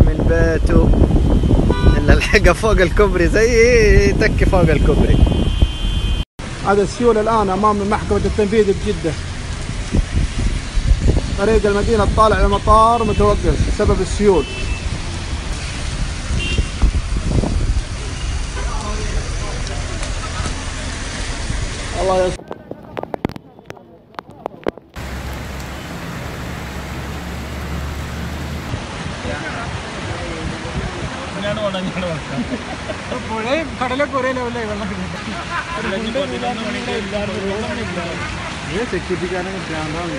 من بيته إلا الحقها فوق الكوبري زي تكي فوق الكوبري. هذا السيول الآن أمام محكمة التنفيذ بجده طريق المدينة الطالع للمطار متوقف بسبب السيول. الله അങ്ങനെയാണ് ഉണങ്ങാണ് പുഴയും കടലൊക്കെ ഒരേ ലെവലായി വെള്ളം സെക്യൂരിറ്റിക്കാരൻ ഭ്രാന്താണ്